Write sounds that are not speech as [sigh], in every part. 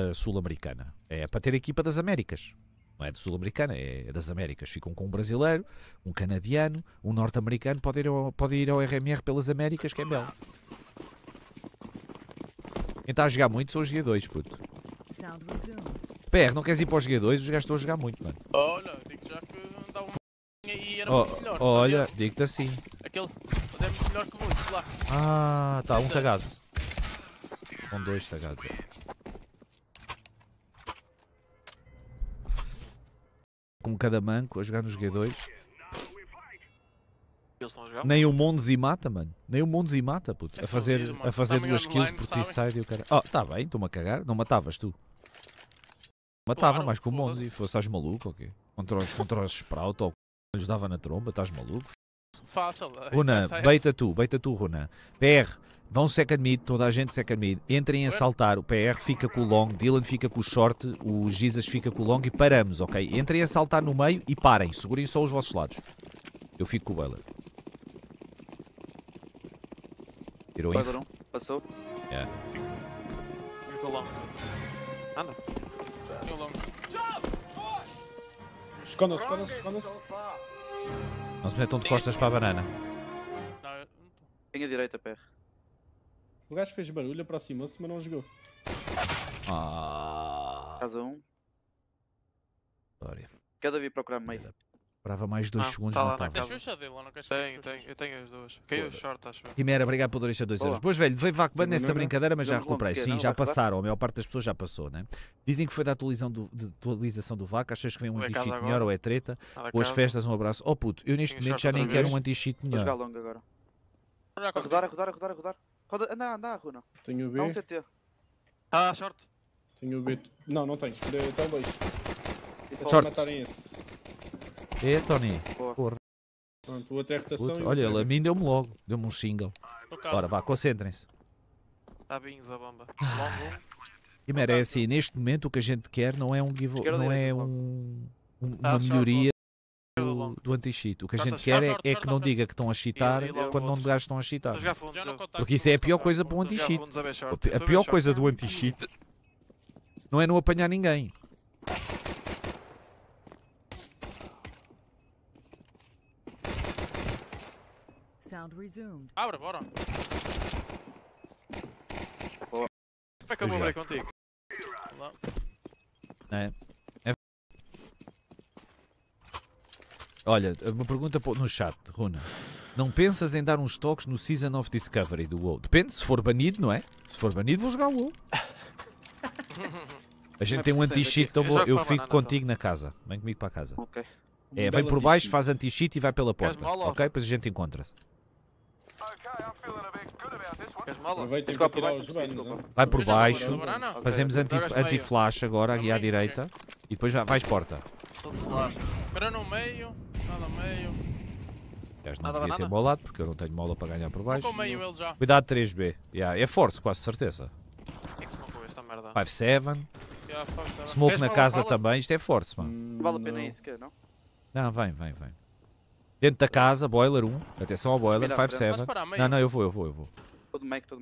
equipa sul-americana. É para ter a equipa das Américas. Não é de sul-americana, é das Américas. Ficam com um brasileiro, um canadiano, um norte-americano. Pode ir, ao, pode ir ao RMR pelas Américas, que é belo. Quem está a jogar muito são os G2, puto. PR, não queres ir para os G2? Os gajos estão a jogar muito, mano. Olha, digo já que andava um e era Oh, melhor. olha, Fazia- digo-te assim. Aquele é melhor que muitos lá. Ah, tá, um tagado. São dois tagados. é. Cada manco a jogar nos G2. Eles estão a jogar? Nem o Mondes e mata, mano. Nem o Mondes e mata, puto. É A fazer, a fazer Também duas kills por? T-side e o cara. Oh, tá bem, estou-me a cagar. Não matavas tu. Matava mais que o Mondes fosse, estás maluco ou quê? Contra os, contra os Sprout ou [laughs] lhes dava na tromba, estás maluco? Fácil. Ronan, Isso é- beita tu, beita tu, Ronan. PR, vão second mid, toda a gente second mid. Entrem a saltar, o PR fica com o long, Dylan fica com o short, o Jesus fica com o long e paramos, ok? Entrem a saltar no meio e parem, segurem só os vossos lados. Eu fico com o Baylor. Tirou info. Durão. Passou. Anda. Um longo. Esconda-se, esconda-se, esconda-se. Não se metam de costas para a banana. Não, eu- Tem a direita, PR. O gajo fez barulho, aproximou-se, mas não jogou. Ah, Casa 1. Glória. Cada vir procurar meio. Esperava mais dois Ah, segundos tá não lá matava. Tens casa. Xuxa dele ou não queres Tenho, tenho, eu tenho as duas. Caiu o short, acho eu. Quimera, obrigado por deixar 2 Boa. euros. Pois, velho, veio vaco ban Sim, nessa não, não. brincadeira, mas já longe, recuperei. é, Sim, não? já passaram. A maior parte das pessoas já passou, né? Dizem que foi da atualização do, de- atualização do vaca. Achas que vem um é anti-cheat melhor ou é treta? Nada Ou as festas, um abraço. Oh puto, eu neste momento já nem quero um anti-cheat Vou jogar melhor. longo agora. A rodar, a rodar, a rodar, a rodar. Roda, anda, anda, Runa. Tenho o Dá um B, CT. Ah, short. tenho o B. Não, não tenho. Estão dois. Só Short. matarem esse. É, Tony. Boa. Porra, Pronto, o outro é rotação puto. e o Olha, ele é a mim deu-me logo. Deu-me um single. Ora, vá, concentrem-se. Está vinhos a bomba. Ah. Um. Quimera, é assim, neste momento o que a gente quer não é um give não é um, um- uma short, melhoria do, do anti-cheat. O que a Short, gente short, quer é, é que não diga que estão a cheatar E quando não gajos estão a cheatar. Porque isso é a pior coisa para um anti-cheat. a pior coisa do anti-cheat não é não apanhar ninguém. Sound resumed. Abre, bora. Como é que eu vou ver contigo? Lá. É. É- Olha, uma pergunta no chat, Runa. Não pensas em dar uns toques no Season of Discovery do WoW? Depende, se for banido, não é? Se for banido, vou jogar o WoW. [laughs] A gente Não é tem um anti-cheat, então Eu eu fico banana, contigo na casa. Vem comigo para a casa. Ok. É, vem por baixo, faz anti-cheat e vai pela porta. Ok? Depois a gente encontra-se. Vai por baixo, fazemos anti- anti-flash agora aqui à direita e depois já vais porta. Estou de falar. Espera no meio. Nada no meio. Gajo não devia ter banana? molado porque eu não tenho mola para ganhar por baixo. com o meio ele já. Cuidado 3B. Yeah, é forte, quase certeza. O que é que se não foi esta merda? 5-7. Já, faz, sabe? Smoke na casa também. Isto é forte, mano. Não vale a pena isso, quer, não? Não, vem, vem, vem. Dentro da casa, boiler 1. Atenção ao boiler, Mira à frente. 5-7. Mas para, meio. Não, não, eu vou, eu vou, eu vou. Todo Mac, todo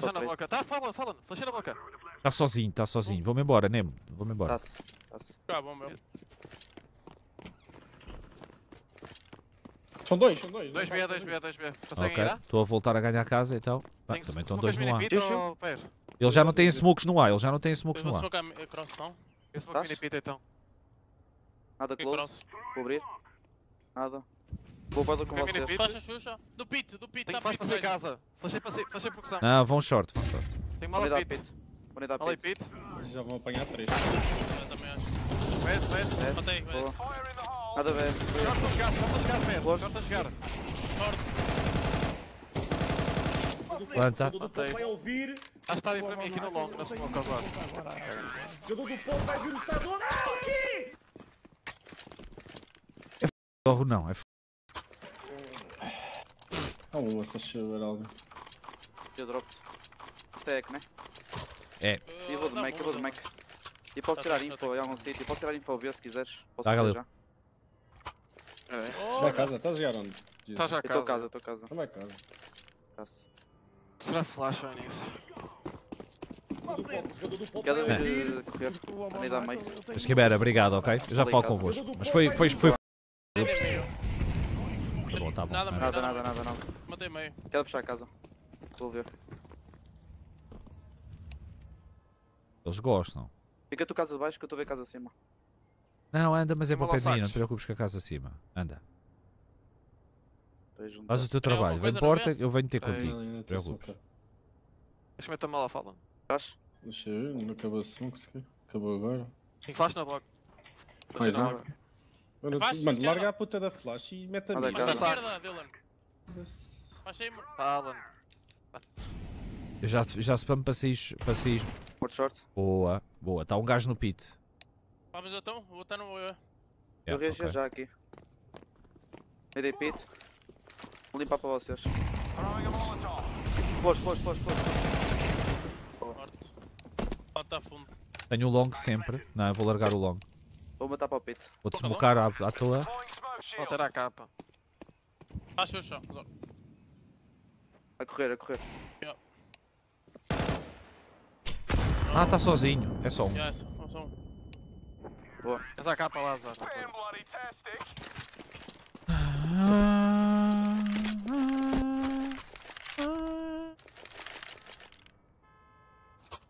só Flecha na boca. Tá, fala, fala. Flecha na boca. Está sozinho, está sozinho. Vou-me embora, Nemo. Vou-me embora. Tá-se. Tá-se. Tá bom, meu. São dois, são dois. 2B, 2B, 2B. Conseguem Ok, ir lá? estou a voltar a ganhar a casa e tal. Pá, Tem também estão dois no mini A. pit Deixa eu- ou pés? Eles já não têm smokes no A, eles já não têm smokes no A. smocar cross não. Eu smoke Tás? mini pit então. Nada close. Vou abrir. Nada. Vou boiler com vocês. pit. Flecha Xuxa. Do pit, do pit. Tá flash para sair casa. Flashei para sair, flashei por cuzão. Não, vão short, vão short. Tenho mala Unidade pit. Unidade pit. pit. Já vão apanhar três. Eu também acho. Matei, mas. Nada a ver. Short a chegar, short a chegar. Close. Short a chegar. Planta. Do Pop vai ouvir. Acho que está bem para mim aqui no long, na smoke ao lado. Jogador do Pop vai vir o estador. Ah, aqui! Corro não, é f... Ah, um, se chover algo. Eu drop Isto é eco, né? É. E vou de Não, Mac, eu vou de não. Mac. E posso Tá tirar info tá em algum sítio. Posso tirar info B se quiseres. Posso Tá, fazer galera. já. É. Vai a casa, estás a jogar onde? Está já a Eu estou a casa, casa. estou a casa. Então vai a casa. Tá-se. Será flash ao início? Cada vez a correr. A dar meio. Mas Quimera, obrigado, ok? Eu já falo convosco. Mas foi. foi, foi... Matei meio. Tá bom, tá bom. Nada. Nada, nada, nada, nada. Matei meio. Quero puxar a casa. Estou a ver. Eles gostam. Fica tu casa de baixo que eu estou a ver casa acima. Não, anda, mas é para o pé de mim, não te preocupes com a casa acima. Anda. Faz o teu trabalho. Vem porta, eu venho ter contigo. Não, estou preocupes. Deixa-me meter mal a fala. Estás? Deixa eu ver, não acabou a smoke sequer. Acabou agora. Tem flash na bloco. Mais Deixa na- Agora, Faz, tu- mano, larga a puta da flash e mete a mim. Mais à esquerda, Dylan. Achei. Fala. Eu já, já spam para sair. Para sair. Morto short. Boa, boa. Está um gajo no pit. Vamos então, vou estar no. Eu Yeah, reagi ok. já aqui. Eu dei pit. Vou limpar para vocês. Flores, flores, flores, flores. Morto. Pode estar fundo. Tenho o long sempre. Não, eu vou largar o long. Vou matar para o pit. Vou-te smocar à, à toa. Vou ter a capa. Acho o chão. A correr, a correr. Ah, está sozinho. É só um. Essa. Só um. Boa. Tens a capa lá, Zé.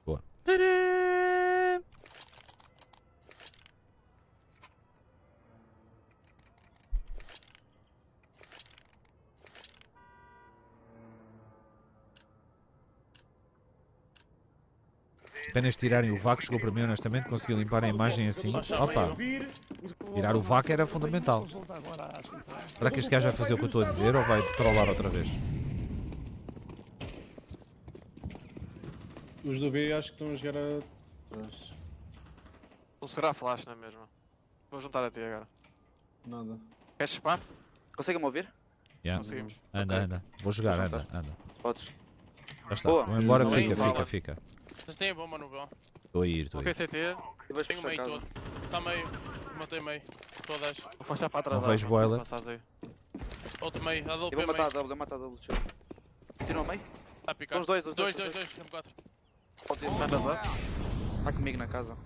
Boa. Apenas tirarem o vácuo chegou para mim honestamente, consegui limpar a imagem assim. Opa, tirar o vácuo era fundamental. Será que este gajo vai fazer o que eu estou a dizer ou vai trollar outra vez? Os do B acho que estão a jogar atrás. Vou segurar a flash na mesma. Vou juntar a ti agora. Nada. Queres spar? Conseguem-me ouvir? Yeah. Conseguimos. Anda, Ok. anda. Vou jogar, Vou anda, anda. Podes. Já está. Boa. Vou embora, Não fica, é fica, fica. Vocês têm a bomba no B. Estou a ir, estou a Ok, ir. CT. Eu vejo Tenho meio todo. Está meio. Matei meio. Todas. Vou fechar para trás. Não vejo boiler. Outro meio. A Eu double vou matar a meio. double, eu vou matar a double. Eu- a meio? Está a picar. Os dois, os Dois, dois, dois, os dois. M4. Pode ir. Manda lá. Está comigo na casa.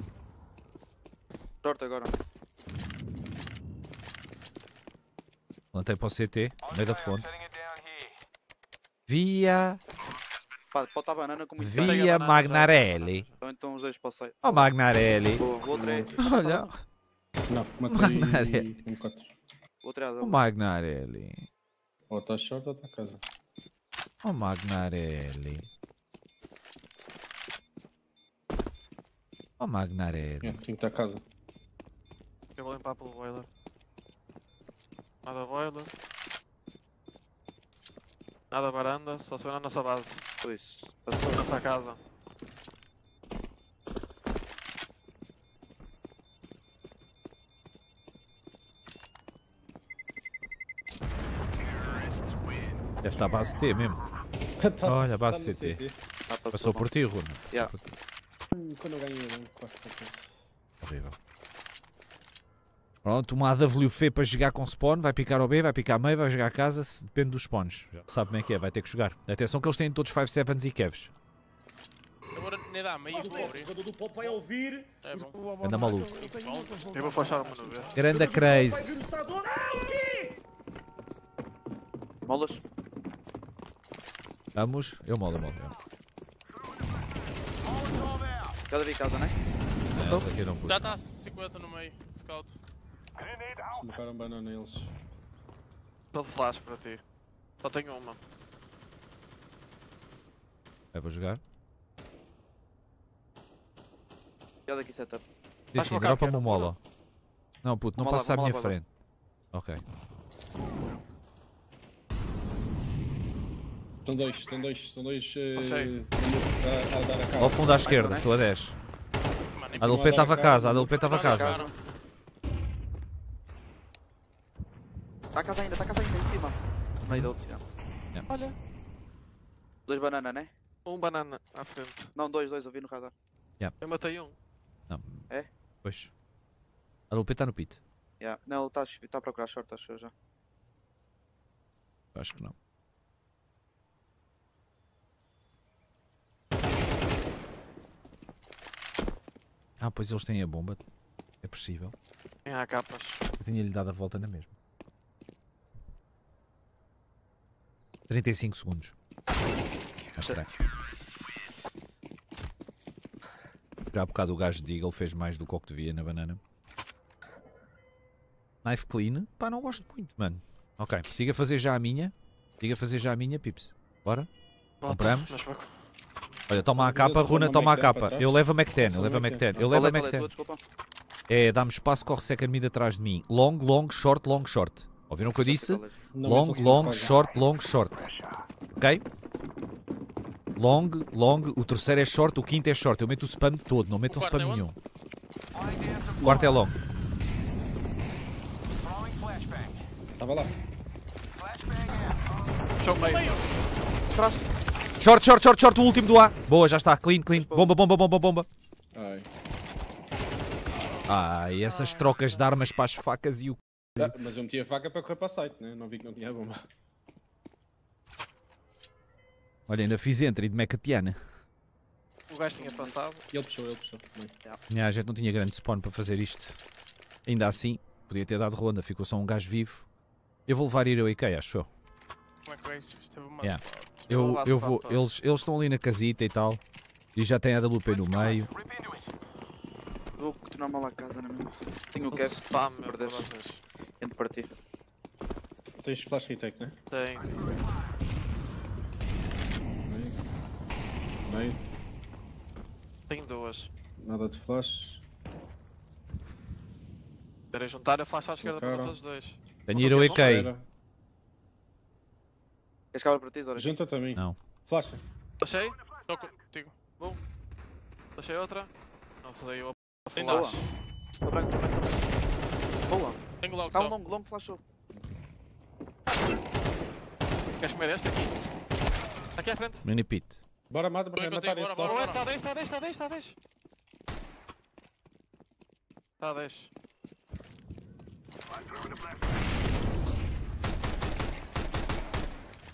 Short agora. Plantei para o CT, no meio da fonte. Via. Pode estar banana com muito Pega a Via banana, Magnarelli. Então, então os dois passei. Oh Magnarelli. Boa, o outro é. Olha, Não, Magnare. matei um 4. O a o double. Magnarelli. Ou está short ou está casa. Oh Magnarelli. Oh Magnarelli. É, tem que estar casa. Eu vou limpar pelo boiler. Nada boiler. Nada varanda, só se vê na nossa base. Dois. Passou. Nossa casa. Deve estar a base T mesmo. [laughs] Tá- Olha, tá base no CT. CT. Ah, passou. Passou por ti, Runa. Yeah. Quando eu ganhei um 4 Horrível. Pronto, uma AWF para jogar com spawn, vai picar ao B, vai picar meio, vai jogar a casa, se- depende dos spawns. Já sabe como é que é, vai ter que jogar. Atenção que eles têm todos 5 sevens e kevs. Vou nem dar meio e O jogador do pop vai ouvir. É bom. Anda maluco. Eu vou fechar uma no B. Grande crazy. estador. Ah? Molas. Vamos, eu molo, eu molo. Cada vez casa, né? Está 50 no meio. Scout. Smocaram banana eles. Todo flash para ti. Só tenho uma. Eu vou jogar. Já daqui setup. Diz sim, aqui, o não mola. Não, puto, não passa à minha frente. Ok. Estão dois, estão dois, estão dois. Achei. a, a dar a cara. Ao fundo à esquerda, estou a 10. Mano, A DLP estava a casa, a DLP estava a casa. Está a casa ainda, está a casa ainda, em cima. No meio da outra. Olha. Dois banana, né? Um banana à frente. Não, dois, dois, eu vi no radar. Eu matei um. Pois. A DLP está no pit. Yeah. Não, ele está tá a procurar short, acho eu já. Acho que não. Ah, pois eles têm a bomba. É possível. Tem há capas. Eu tinha-lhe dado a volta na mesma. 35 segundos. Estranho. Já há bocado o gajo de Eagle fez mais do que o que devia na banana. Knife clean? Pá, não gosto muito, mano. Ok, siga a fazer já a minha. Siga a fazer já a minha, Pips. Bora? Volta, Compramos? Olha, toma a capa, Runa, a toma a Mac 10 para capa. Eu levo a Mac 10, eu levo a a Mac Mac 10. 10. Eu levo a Valeu, Mac valeu, 10. tua, desculpa. É, dá-me espaço, corre second mid atrás de mim. Long, long, short, long, short. Ouviram o que eu disse? Long, long, short, long, short. Ok? Long, long, o terceiro é short, o quinto é short. Eu meto o spam todo, não meto um quarto spam é nenhum. O quarto é long. Estava lá. Show meio. Short, short, short, short, o último do A. Boa, já está. Clean, clean. Bomba, bomba, bomba, bomba. Ai. Ah, e essas trocas de armas para as facas e o. Ah, mas eu meti a faca para correr para a site, né? Não vi que não tinha bomba. Olha, ainda fiz entry de Mecatiana. O gajo tinha passado. Ele puxou, ele puxou. Bem. Minha, a gente não tinha grande spawn para fazer isto. Ainda assim, podia ter dado ronda, ficou só um gajo vivo. Eu vou levar ir ao IKEA, acho eu. Como é que vai isso? Isto teve uma Yeah. Eu vou Eu, vou, eles, eles estão ali na casita e tal. E já tem a WP no meio. Vou continuar mal à casa, não é mesmo? Tenho o spam, se perderes, vocês. entre partir. Tens flash retake, né? Tem. Meio. Meio. Tenho duas. Nada de flash. Querem juntar a faixa à esquerda para vocês dois. Tenho ir ao. Espera. Queres cabra para ti, Zora? Junta também. Não. Flash. Deixei? Estou contigo. Deixei outra? Não fodei o Tem flash. Branco. Boa. Tenho logo Calma, só. longo, longo, flashou. Queres comer este aqui? Aqui à frente. Mini pit. Bora, mata Bora, matar bora, esse bora, só. Bora, está a 10, está a 10, está a 10, está a 10. Está a 10.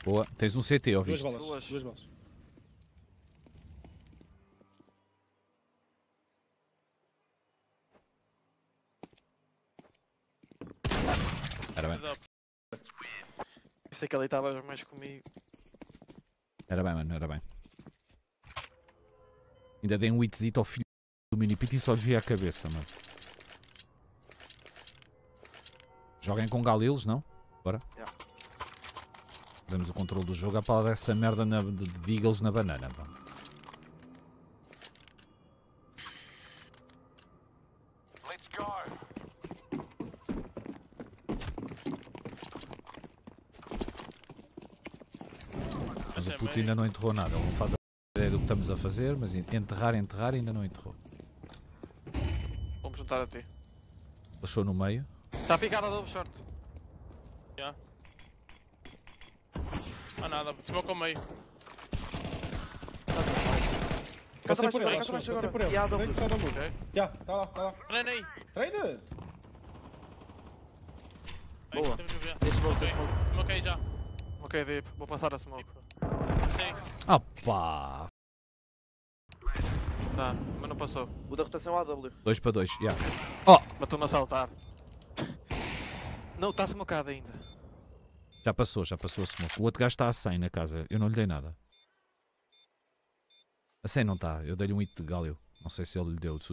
Boa. Tens um CT, Duas ouviste? balas. Duas. Duas balas. Era bem. Pensei que ali estava mais comigo. Era bem, mano, era bem. Ainda dei um hitzito ao filho do mini pit e só vi a cabeça, mano. Joguem com Galilos, não? Bora. Yeah. Damos o controle do jogo à pala dessa merda na, de, de Eagles na banana, pá. Puto ainda não enterrou nada. Ele não faz a ideia do que estamos a fazer, mas enterrar, enterrar ainda não enterrou. Vamos juntar a ti. Deixou no meio. Está picado a double short. Ah nada, smoke ao meio. Casa Passei por ele, passei por ele. Ok. Já, tá lá, tá lá. Olha aí. Trader! Aí, Boa. ver. Smoke, Ok. deixa smoke. Smoke aí já. Ok, Deep. Vou passar a smoke. Ah pá! Tá, mas não passou. O da rotação é AW. 2 para 2, yeah. Matou-me a saltar. Não, está smocado ainda. Já passou, já passou a smoke. O outro gajo está a 100 na casa. Eu não lhe dei nada. A 100 não está. Eu dei-lhe um hit de Galil. Não sei se ele lhe deu, se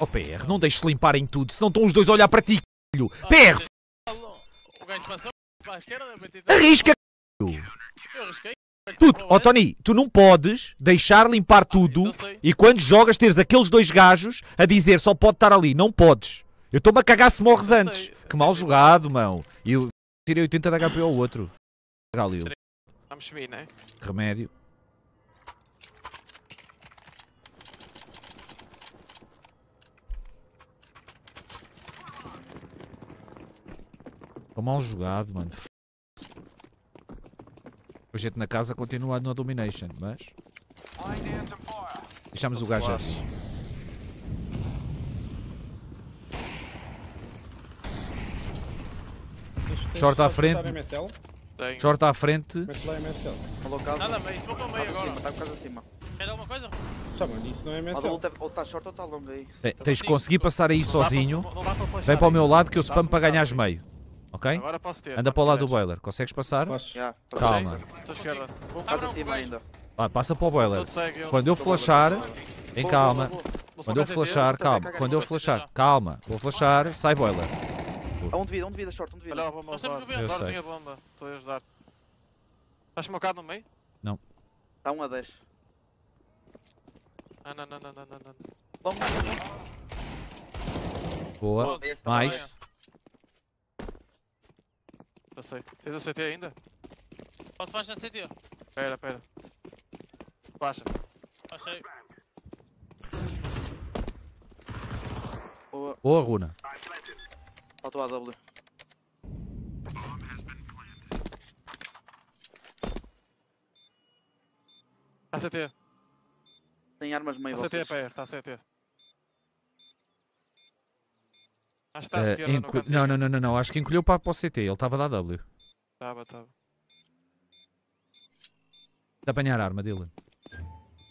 Oh PR, não deixes limparem tudo, senão estão os dois a olhar para ti, c***lho. PR, O gajo passou para a esquerda, arrisca, c***lho. Eu arrisquei. Tudo. Ó Tony, tu não podes deixar limpar tudo eu sei. e quando jogas teres aqueles dois gajos a dizer só pode estar ali. Não podes. Eu estou-me a cagar se morres antes. Que mal jogado, mão. E eu tirei 80 de HP ao outro. Galil. Vamos subir, né? Remédio. Tô mal jogado, mano. F***. A gente na casa continua no Domination, mas. Deixamos o gajo ali. Short à de frente. Tenho. Short à frente. Mete lá MSL. Falou casa. Nada meio, smoke ao meio agora. tá com casa acima. Quer alguma coisa? Tá, mano, isso não é MSL. tá- Ou tá short ou tá longo aí. Te- Tens de conseguir passar aí sozinho. Vem para o meu lado que eu spam para ganhares aí. meio. Ok? Agora posso ter. Anda para o lado do boiler. Consegues passar? Flash. Já. Calma. Estou à esquerda. Vou- Ah, não, acima gajo. ainda. Vai, passa para o boiler. Quando eu flashar, em calma. Quando eu flashar, calma. Quando eu flashar, calma. Vou flashar, sai boiler. A um de vida, um de vida, short, um de Olha vida. a bomba Nós temos o B. Eu Usar sei. minha bomba. Estou a ajudar. Estás smocado no meio? Tá 1 a 10. Ah, não, não, não, não, não. não. Boa. tá Mais. Já sei. Fez o CT ainda? Pode flash a CT. Pera, pera. Baixa. Achei. Boa. Boa, Runa. Faltou a W. Está CT. Tem armas meio Está CT a vocês. PR. Está CT. Acho que está à Eh, esquerda no enco- cantinho. Não, não, não, não, não. Acho que encolheu para, para o CT. Ele estava a dar W. Tava, tava. De apanhar arma, Dylan.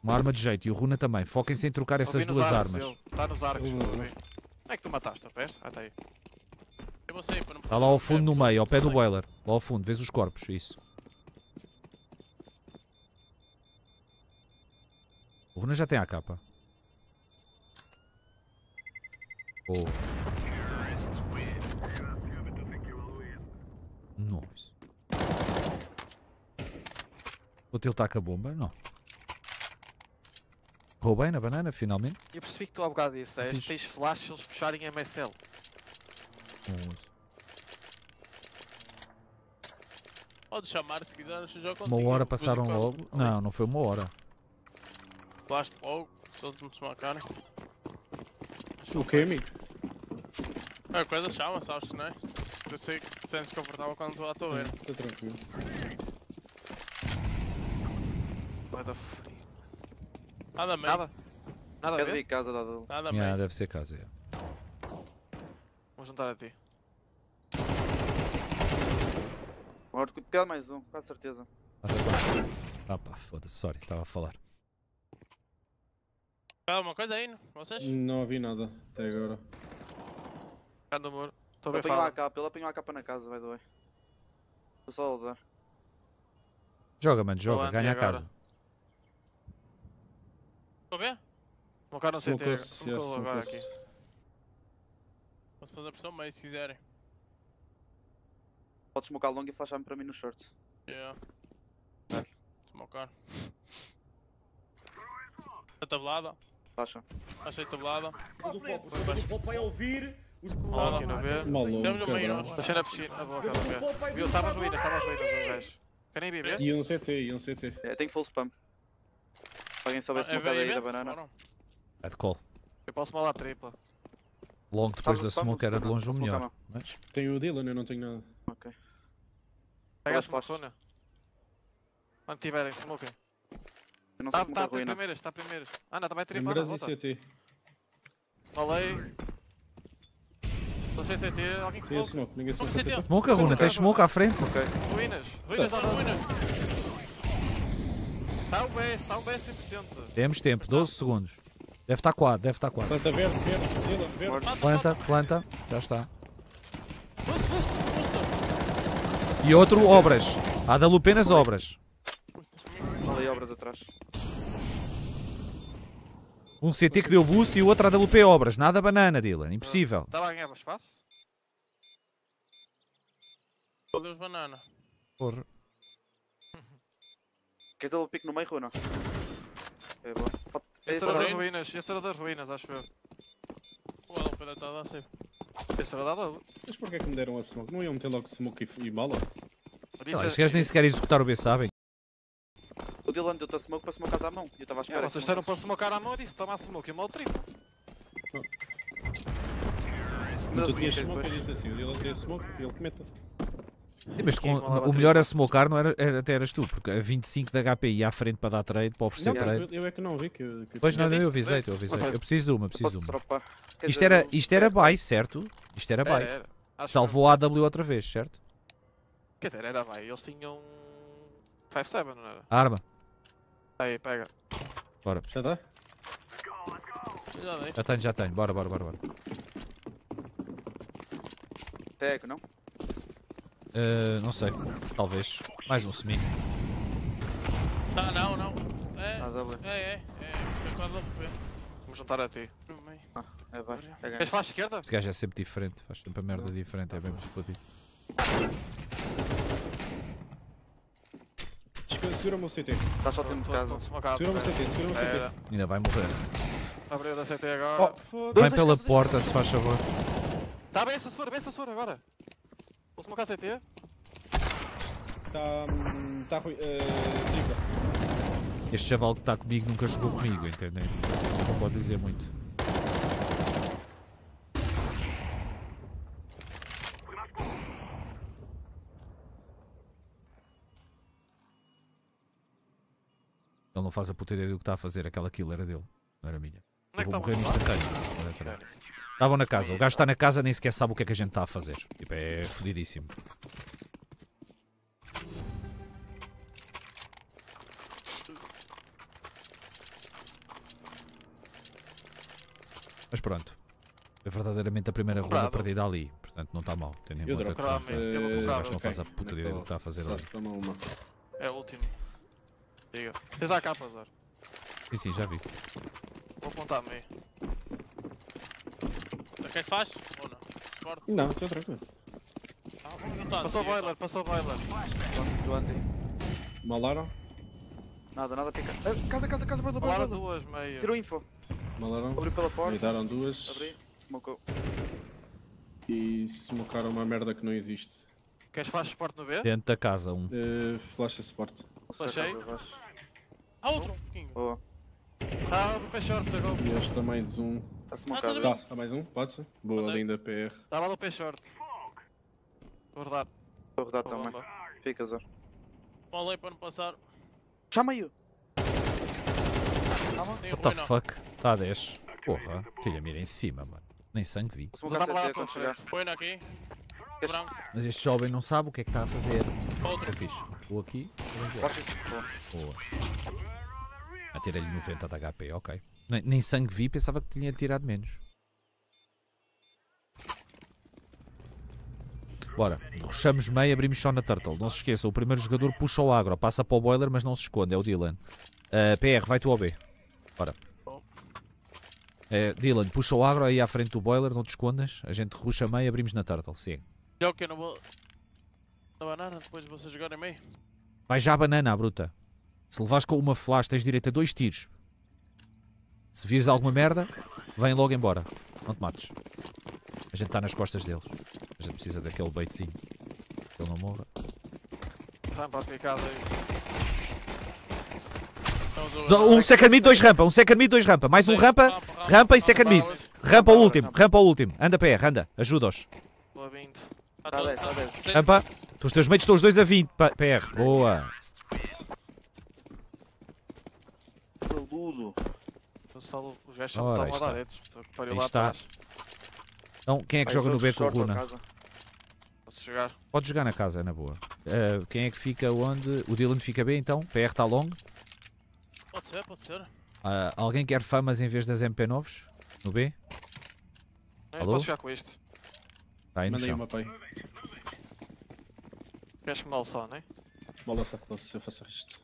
Uma arma de jeito. E o Runa também. Foquem-se em trocar essas duas arcos, armas. Está nos arcos. Uhum. ouvi. Como é que tu mataste a pé? Ah, está aí. Eu vou sair para não Está lá ao fundo no meio, ao pé do boiler. Lá ao fundo, vês os corpos. Isso. O Runa já tem a capa. Boa. Nossa. Vou tiltar com a bomba? Não. Roubei na banana, finalmente. Eu percebi que tu há bocado disseste, Fixe. tens flash se eles puxarem MSL. Nossa. Pode chamar se quiser, eu jogo contigo. Uma hora passaram logo. Não, não foi uma hora. Flash logo, se eles me desmarcarem. O que, amigo? A coisa chama, sabes que não é? Eu sei que te sentes confortável quando estou à tua beira. Tá tranquilo. Vai dar frio. Nada meio, Nada? Nada a ver? casa da W. nada Yeah, meio. deve ser casa. yeah. Vou juntar a ti. Morto, cuidado mais um, com certeza. Ah, tá bom. Ah pá, foda-se, sorry, estava a falar. Há alguma coisa aí, não? vocês? Não ouvi nada até agora. Cá no muro. A ver apanhou a capa, ele apanhou a capa na casa, vai doer. Estou só a usar. Joga, mano, joga, ganha a agora. casa. Estou a ver? Vou cá no CT. Yeah, Smocou agora aqui. Posso fazer pressão meio se quiserem. Podes smocar longo e flashar-me para mim no short. Yeah. Smocar. A tabelada. Flasha. Achei tabelada. O do pop, o do pop vai ouvir. Os Olha aqui no B. Maluco, Temos no meio, na piscina. A boca O do jogador do B. pop vai vir Viu? Estava estado ruínas, estava às ruínas. Querem ir B? E um CT, e um CT. É, tenho full spam. Se alguém soubesse é bem, daí da banana. É de call. Eu posso malar tripla. Longo depois da smoke era de Não, longe o melhor. não. Mas Tem o Dylan, eu não tenho nada. Ok. Pega a smoke. Quando tiverem, smoke. Eu não sei Tá, se tá, tem ruína. primeiras, tá primeiras. Ah, não, também tripla, Primeiras não, e volta. CT. Malei. Não sei se é ter alguém que smoke. smoke, ninguém smoke se CT. smoke a runa, tens smoke à frente? Ruínas. Ruínas Tá ruínas. Está o B, está o B 100%. Temos tempo, 12 segundos. Deve estar quadro, deve estar quadro. Planta verde, verde, verde. Planta, planta, já está. E outro, obras. Há da Lupenas obras. Falei obras atrás. Um CT que deu boost e o outro a WP obras. Nada banana, Dylan. Impossível. Estava a ganhar espaço? Meu Deus, banana. Porra. [laughs] Queres dar o pico no meio, Runa? É é Esse era das ruínas, esse era das ruínas, acho eu. O LP deve estar a dar safe. Esse era da W. Mas porquê que me deram a smoke? Não iam meter logo smoke e, e bala? Não, disse- Estes gajos nem sequer executar o B, sabem? Dylan deu-te a smoke para smocar à mão. E eu estava É, espera. vocês que disseram para smocar à mão, eu disse toma a smoke e mal triplo. Se Mas tu tinhas smoke, eu disse assim, o Dylan tem smoke e ele que meta. Sim, Mas com- o melhor a smocar não era, era- até eras tu, porque a 25 da HP ia à frente para dar trade, para oferecer Não, trade. eu, eu é que não vi que eu. Que eu Pois não, eu avisei, eu avisei. Eu preciso de uma, preciso de uma. Isto era, isto era buy, certo? Isto era Era, buy. era. Salvou a AW outra vez, certo? Quer dizer, era vai. Eles tinham. 5-7, não era? Arma, Aí, pega. Já está? Já já tenho, já tenho. Bora, bora, bora. bora. Tag, não? Uh, não sei, talvez. Mais um semi. Não, não, não. É, é, é. É, para ver. Vamos juntar a ti. Meio. É. Pega. Queres flash esquerda? Este gajo é sempre diferente, faz sempre a merda diferente, é mesmo fodido. Segura-me o CT. Está só tempo de casa. Segura-me o CT, segura-me o Era. CT. Ainda vai morrer. Abriu da CT Oh, agora. foda Vem pela porta, se faz favor. Tá bem essa sura, bem essa sura agora. Vou smocar CT. Está. Está ruim. eh. Este chaval que está comigo nunca jogou comigo, entendem? Não pode dizer muito. Não faz a puta ideia do que está a fazer, aquela kill era dele, não era minha. Onde é Eu que vou morrer no. Olha, pera. Estavam na casa, o gajo está na casa nem sequer sabe o que é que a gente está a fazer. Tipo, é fodidíssimo. Mas pronto. É verdadeiramente a primeira ronda perdida ali. Portanto, não está mal. Tendo em Eu conta dropo. que Comprado, eu vou Eh, o comprar. gajo não ok. faz a puta ideia do que está a fazer ali. É o último. Diga. Tens a capa, Zor. Sim, sim, já vi. Vou apontar meio. Queres faz? Ou não? Forte. Não, estou tranquilo. Ah, vamos juntar. Passou o boiler, passou o boiler. Do anti. Malaram? Nada, nada, pica. Ah, Casa, casa, casa, boiler, boiler. duas, meio. Tirou info. Malaram? Abriu pela porta. Deitaram duas. Abri. Smocou. E smocaram uma merda que não existe. Queres flash sport no B? Dentro da casa, um. Eh, flash support. Flashei. Ah, outro. um pouquinho. Boa. Tá no pé short, pegou. E este está mais um. Está Ah, smocado. a Tá, há mais um? Pode ser? Boa, Botei. linda PR. Tá lá no pé short. Vou rodar. Vou rodar a também. bomba. Fica, Zé. Molei para não passar. Chama-o. What the fuck? Está a 10. Porra, tilha mira em cima, mano. Nem sangue vi. Vou Dá-me lá quando chegar. Ruína aqui. Branco. Mas este jovem não sabe o que é que está a fazer. Outro. É. Vou aqui. vou. Boa. Boa. Atirei-lhe 90 de HP, ok. Nem, nem sangue vi, pensava que tinha tirado menos. Bora, rushamos meio, abrimos só na Turtle. Não se esqueça, o primeiro jogador puxa o agro, passa para o boiler, mas não se esconde, é o Dylan. Ah, PR, vai tu ao B. Bora. É, Dylan, puxa o agro aí à frente do boiler, não te escondas. A gente rusha meio, abrimos na Turtle. Sim. Já o que eu não vou. Na banana, depois de vocês jogarem meio. Vai já a banana, à bruta. Se levares com uma flash, tens direito a dois tiros. Se vires alguma merda, vem logo embora. Não te mates. A gente está nas costas deles. A gente precisa daquele baitzinho. Que ele não morra. Rampa picada aí. Um second mid, dois rampa. Um second mid, dois rampa. Mais um rampa. Rampa e second mid. Rampa ao último. Rampa ao último. Anda PR, anda. Ajuda-os. Boa 20. Ah, Tá tô- 10, tá 10. tem- Rampa. Os teus mates estão os dois a 20. pa- PR. Boa. Só- Os gajos Ora, aí está. Pariu Aí lá está. atrás. Então, quem é que Vai, joga no B com o short ou Runa? casa. Posso jogar? Pode jogar na casa, é na boa. Ah, quem é que fica onde? O Dylan fica B então? PR está long. Pode ser, pode ser. Ah, alguém quer famas em vez das MP9s? No B? Eu Alô? posso jogar com isto. Está aí no Mandei chão. uma pai. Queres mal só, né? Bola só se eu faço isto.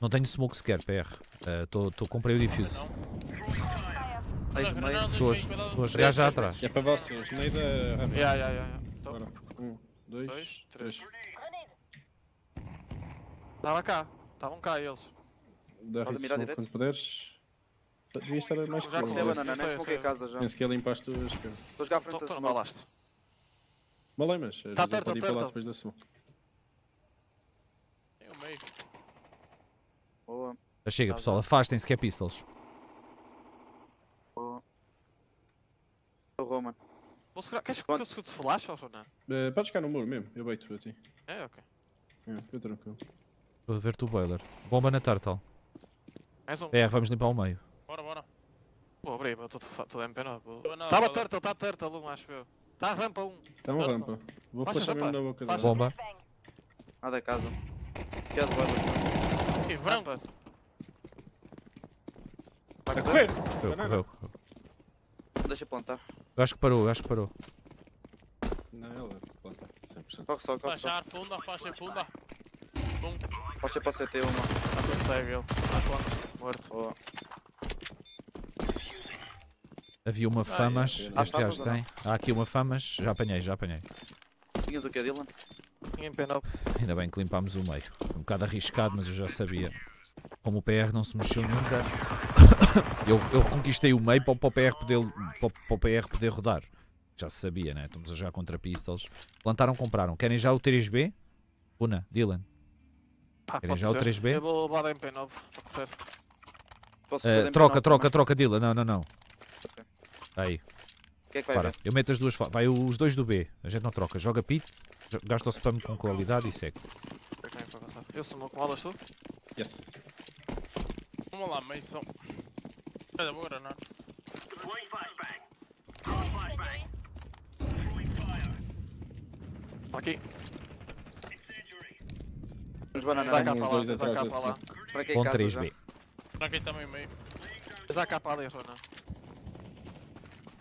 Não tenho smoke sequer, PR. Estou comprei o Estou a cuidado. estou a chegar já atrás. É para vocês, meio da ya. Então, Bora. Um, dois, dois, três. Estava cá. Estavam cá eles. Dá Pode mirar smoke direito? quando puderes. Devia estar mais Já Já próximo. é banana, nem sei. casa já. Penso que ele limpaste a esquerda. Estou a jogar à frente Então da não smoke. balaste. Malei, mas às vezes ele perto, pode ir tá para lá perto. depois da smoke. Tem o meio. Boa, Já chega, Tá pessoal. Afastem-se que é pistols. boa. O Roman. Vou segurar. Queres que eu escute flash ou não? Eh, Podes ficar no muro mesmo, eu beito a ti. É, ok. É, eu tranquilo. Estou a ver-te o boiler. Bomba na turtle. Mais um. PR, vamos limpar o meio. Bora, bora. Vou abrir, mas estou todo MP9. vou- Não é nada, Tava nada. turtle, turtle um, acho eu. Tá a rampa um. Está uma rampa. Vou flashar mesmo na boca dela. Bomba. Nada da casa. Que é de boiler. Ih, branco. Rampa. A correr! Correu, correu, correu. Deixa plantar. Eu acho que parou, eu acho que parou. Não, ela planta. 100%. Corre só, corre só. Flashar, funda, em funda. Bum. Faixa para o CT uma. Tá tudo cego ele. Mais longe. Morto. Boa. Havia uma famas. é. Este Ah, gajo não? tem. Há aqui uma famas. Já apanhei, já apanhei. Tinhas o que, Dylan? Ninguém MP9. Ainda bem que limpámos o meio. Um bocado arriscado, mas eu já sabia. Como o PR não se mexeu nunca, [coughs] eu, eu reconquistei o meio para, o- para o PR poder, para, o- para o PR poder rodar. Já se sabia, né? Estamos a jogar contra pistols. Plantaram, compraram. Querem já o 3B? Una, Dylan. Pá, Querem já o ser. 3B? Eu vou levar da MP9 para correr. Posso Eh, fazer troca, MP9 troca, troca, Dylan. Não, não, não. Ok. Aí, O que é que vai para. ver? Eu meto as duas. Vai os dois do B. A gente não troca. Joga pit, gasta o spam com qualidade e segue. Eu sou com alas tu? Yes. Vamos lá, Mason. Olha, vou granar. Aqui. Os bananas. Dá cá para lá. Dá atrás cá para lá. Para que Com casa 3B. Pra quem também meio. Dá cá para ali, Rona.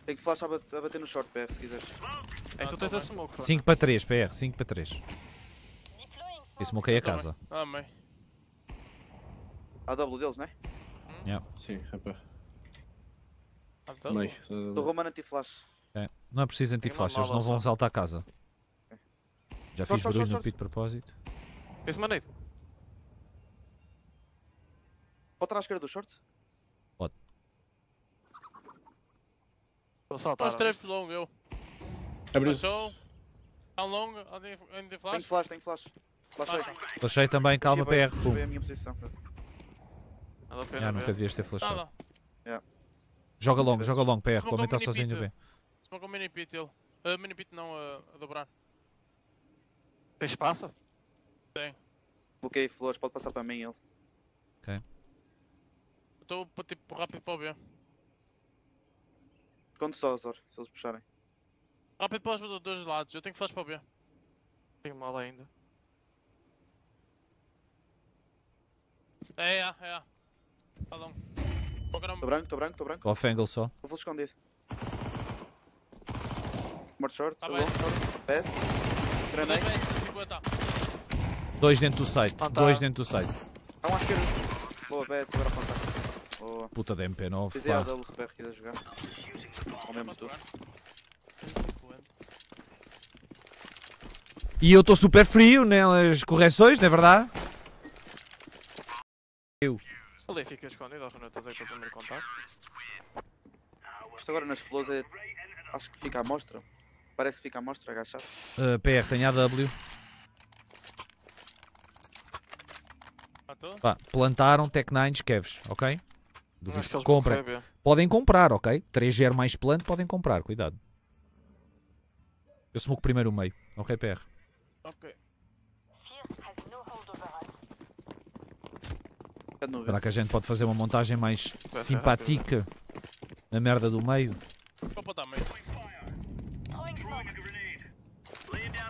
Tem que flash a bat- a bater no short, PR, se quiseres. Ei, tu Ah, tens tá a bem. smoke, Rona. 5 para 3, PR. 5 para 3. E smokei a Tá casa. Ah, meio. A W deles, né? Sim, rampa. Ah, tá. Meio. Do Roman anti-flash. É, Não é preciso anti-flash, eles não vão saltar a casa. Já Short, fiz short, barulho short, no short. pit de propósito. Esse maneiro. Pode estar à esquerda do short? Vou saltar. Nós três long, eu. Abriu. Passou. Down long, anti Tenho flash. tenho flash. Flashei. Flash. Flashei também, calma, PR. Pum. foi a minha posição. Nada a Já, nunca ver. devias ter flashado. Nada. Joga long, joga long, PR. O homem está um mini sozinho no pit. B. Smoke um mini pit ele. Uh, mini pit não, uh, a dobrar. Tem espaço? Bloqueei flores, pode passar para mim ele. Estou para tipo rápido para o B. Esconde só, Zor, se eles puxarem. Rápido para os dois lados, eu tenho flash para o B. Tenho mal ainda. É, é, é. Tá long. Vou Estou branco, estou branco, estou branco. Off angle só. Estou full escondido. Morto short, Tá tá long, short. PS. Granei. 50. Dois dentro do site. Plantar. Dois dentro do site. Há um à esquerda. Boa, PS, agora apontar. Boa. Puta da MP9. Fiz a. W se o PR quiser jogar. Ao mesmo tu. E eu estou super frio nas correções, não é verdade? Ali fica escondido, acho que não estou a dizer que eu primeiro contato. Isto agora nas flores é. Acho que fica à mostra. Parece que fica à mostra agachado. Uh, PR tem AW. Matou? Pá, plantaram Tech 9 Kevs, ok? Duvido que eles comprem. Podem comprar, ok? 3 mais plant, podem comprar, cuidado. Eu smoke primeiro o meio, ok, PR? Ok. Fica no Será que a gente pode fazer uma montagem mais simpática na merda do meio? Meio.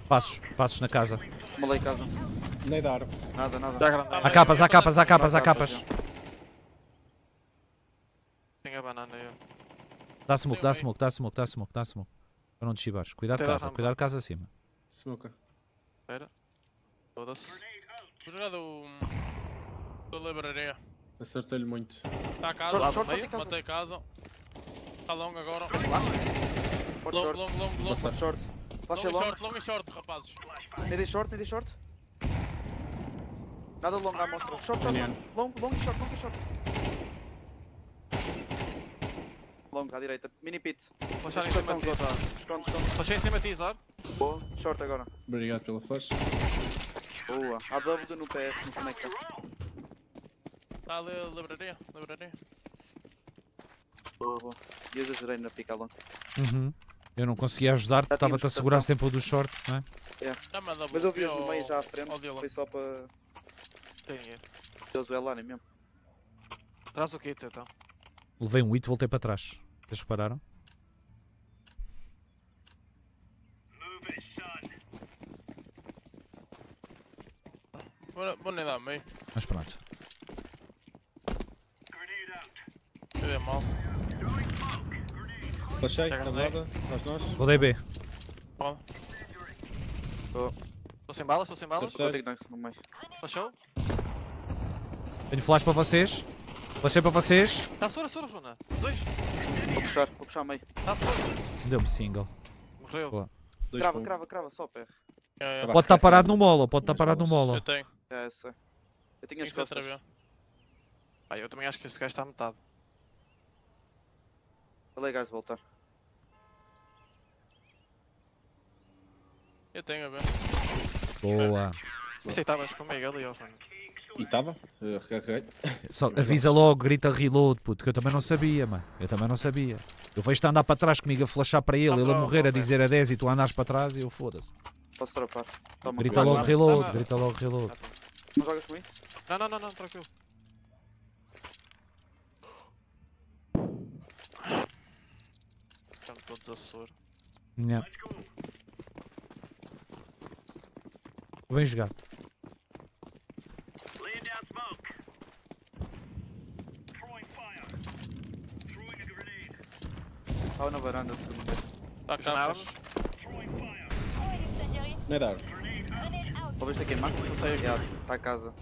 Passos, passos na casa. Malei casa. Nem dar. Nada, nada. Tá Há capas, há capas, há capas, há capas. Tem a banana aí. Dá smoke, dá um smoke, dá smoke, dá smoke, dá smoke. Para não te chibares. Cuidado casa, cuidado casa acima. Smoker. Espera. Foda-se. Vou jogar do. Do livraria. Acertei-lhe muito. Está a Short, casa. Short, short em casa. Matei casa. Está long agora. Long, short. long, long, long. Pode short. Flash Long long. short, long e short, rapazes. Nade short, nade short. Nada long à mostra. Short, short, short. Long, long e short, long e short. Long à direita. Mini pit. Flashar em cima de. Esconde, esconde. Flashei em cima de ti, Zar. Boa. Short agora. Obrigado pela flash. Boa. Há W no PS, não sei onde é que está. Está ali a livraria. Livraria. Boa, boa. E eu exagerei na pica long. Uhum. Eu não conseguia ajudar-te, Já estava-te a segurar sempre o do short, não é? Já manda Mas eu vi-os no meio já à frente, foi só para Tem aí. eles o Elani mesmo. Traz o kit então. Levei um hit e voltei para trás. Vocês repararam? Vou, vou nem dar meio. Mas pronto. Eu dei mal. Flashei, atrás de nós. Rodei B. Pode. Estou sem balas, estou sem balas. Vou dar meio. Flashou. Tenho flash para vocês. Flashei para vocês. Está sura, sura, Runa. Os dois. Vou puxar, vou puxar meio. Está sura. Deu-me single. Morreu. Boa. Dois Crava, com- crava, crava, só pé. É, é. Pode estar parado no molo, pode estar parado no molo. Eu tenho. É, sei. Eu tinha as costas. Pá, eu também acho que este gajo está a metade. Falei gajo de voltar. Eu tenho a ver. Boa. Que estavas comigo ali, ó. E estava, recarreguei. Só avisa logo, grita reload, puto, que eu também não sabia, mano. Eu também não sabia. Eu vejo-te a andar para trás comigo a flashar para ele, Tá ele a morrer a dizer a 10 e tu andares para trás e eu foda-se. Posso dropar. Toma, Grita logo reload, grita logo reload. Ah, tá. Não jogas com isso? Não, não, não, não, tranquilo. Estão todos a soro. Yeah. Bem jogado. Estava na varanda, segundo andar. Tá cá, pois. Não é dar. Talvez? Não sei. Está a casa.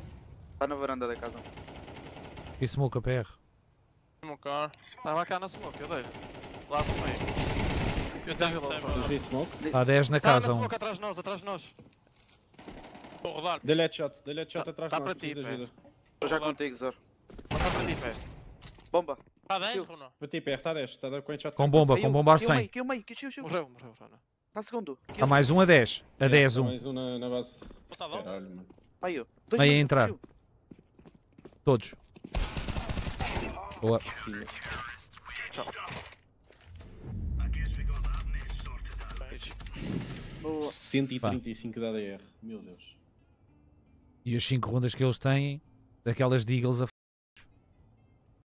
Está na varanda da casa. E smoke a PR. Meu carro. Estava cá na smoke, eu dei. Lá no meio. Eu tenho. Tens aí smoke. Está a 10 na Tá na casa, um. smoke atrás de nós, atrás de nós. Vou rodar. Dê-lhe headshot, dê-lhe headshot Tá- atrás tá de nós, para ti, preciso de pé. ajuda. Estou já contigo, Zor. Vou estar para ti, pé. Bomba. Ah, 10, Tio. Bruno? Para ti, PR, está 10, está a dar com headshot. Com bomba, com bomba a caiu 100. meio, Caiu meio, caiu, caiu. Morreu, morreu, Runa. Está segundo. Está mais um a 10. A 10, Está um. mais um na, na base. Está de onde? Caralho, mano. Meio. Dois Meio a meio, entrar. caiu. Todos. Boa. Boa. 135 da ADR. Meu Deus. E as 5 rondas que eles têm, daquelas de Eagles a